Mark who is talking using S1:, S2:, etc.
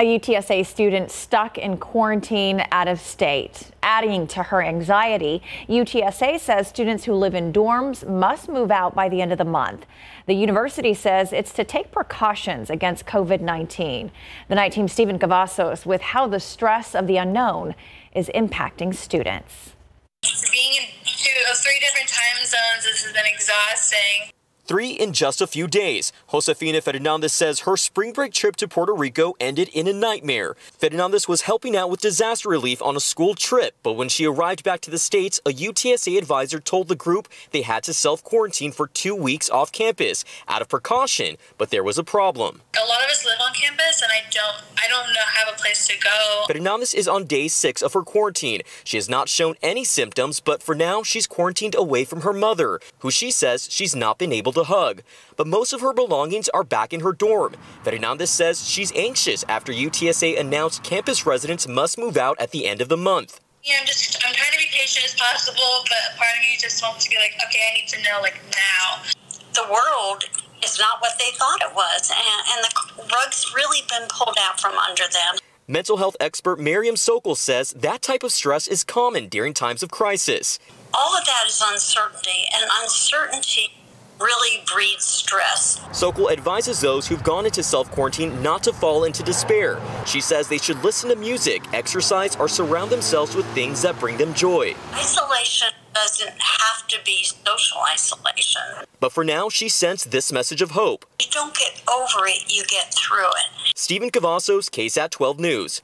S1: A UTSA student stuck in quarantine out of state. Adding to her anxiety, UTSA says students who live in dorms must move out by the end of the month. The university says it's to take precautions against COVID 19. The night team Stephen Cavazos with how the stress of the unknown is impacting students.
S2: Being in two, three different time zones, this has been exhausting.
S3: Three in just a few days. Josefina Fernandez says her spring break trip to Puerto Rico ended in a nightmare. Fernandez was helping out with disaster relief on a school trip, but when she arrived back to the States, a UTSA advisor told the group they had to self quarantine for two weeks off campus out of precaution, but there was a problem.
S2: A live on campus, and I don't, I don't know, have a place to go.
S3: Fernandez is on day six of her quarantine. She has not shown any symptoms, but for now, she's quarantined away from her mother, who she says she's not been able to hug. But most of her belongings are back in her dorm. Fernandez says she's anxious after UTSA announced campus residents must move out at the end of the month.
S2: Yeah, I'm just, I'm trying to be patient as possible, but part of me just wants to be like, okay, I need to know like now.
S4: The world is not what they thought it was, and, and the rug's really been pulled out from under them.
S3: Mental health expert Miriam Sokol says that type of stress is common during times of crisis.
S4: All of that is uncertainty, and uncertainty really breeds stress.
S3: Sokol advises those who've gone into self quarantine not to fall into despair. She says they should listen to music, exercise, or surround themselves with things that bring them joy.
S4: Isolation doesn't have to be social isolation.
S3: But for now, she sends this message of hope.
S4: You don't get over it, you get through it.
S3: Stephen Cavazos, KSAT 12 News.